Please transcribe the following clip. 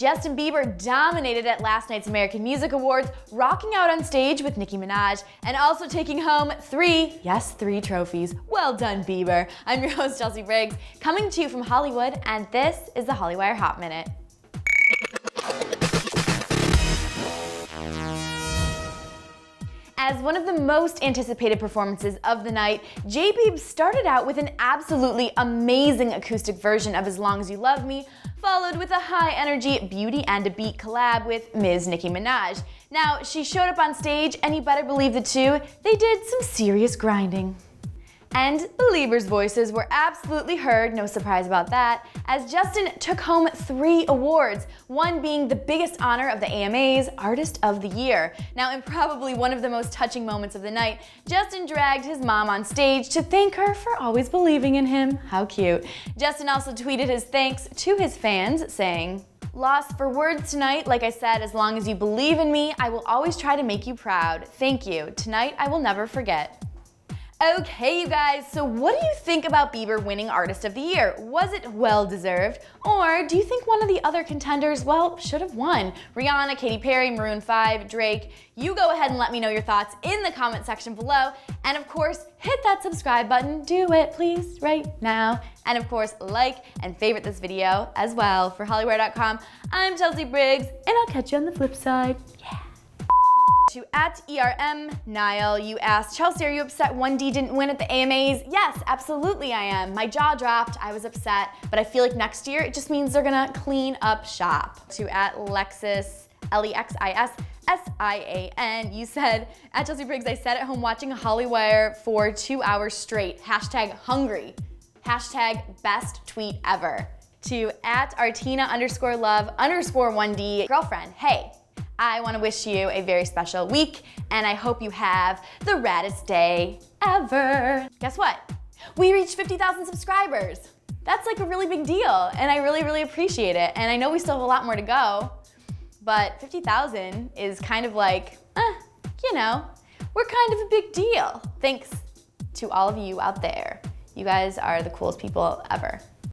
Justin Bieber dominated at last night's American Music Awards, rocking out on stage with Nicki Minaj, and also taking home three, yes, three trophies. Well done, Bieber. I'm your host, Chelsea Briggs, coming to you from Hollywood, and this is the Hollywire Hot Minute. As one of the most anticipated performances of the night, J. Beeb started out with an absolutely amazing acoustic version of As Long As You Love Me, followed with a high energy Beauty and a Beat collab with Ms. Nicki Minaj. Now, she showed up on stage, and you better believe the two, they did some serious grinding. And Beliebers' voices were absolutely heard, no surprise about that, as Justin took home three awards, one being the biggest honor of the AMA's Artist of the Year. Now, in probably one of the most touching moments of the night, Justin dragged his mom on stage to thank her for always believing in him. How cute. Justin also tweeted his thanks to his fans, saying, Lost for words tonight. Like I said, as long as you believe in me, I will always try to make you proud. Thank you. Tonight I will never forget. Okay, you guys, so what do you think about Bieber winning Artist of the Year? Was it well deserved? Or do you think one of the other contenders, well, should have won? Rihanna, Katy Perry, Maroon 5, Drake? You go ahead and let me know your thoughts in the comment section below. And of course, hit that subscribe button. Do it, please, right now. And of course, like and favorite this video as well. For Hollywire.com, I'm Chelsea Briggs, and I'll catch you on the flip side. Yeah to at ERM Niall. You asked, Chelsea, are you upset 1D didn't win at the AMAs? Yes, absolutely I am. My jaw dropped, I was upset, but I feel like next year it just means they're gonna clean up shop. To at Lexis, L-E-X-I-S, S-I-A-N. You said, at Chelsea Briggs, I sat at home watching Hollywire for two hours straight. Hashtag hungry. Hashtag best tweet ever. To at Artina underscore love underscore 1D. Girlfriend, hey, I want to wish you a very special week, and I hope you have the raddest day ever. Guess what? We reached 50,000 subscribers. That's like a really big deal, and I really, really appreciate it. And I know we still have a lot more to go, but 50,000 is kind of like, eh, you know, we're kind of a big deal. Thanks to all of you out there. You guys are the coolest people ever.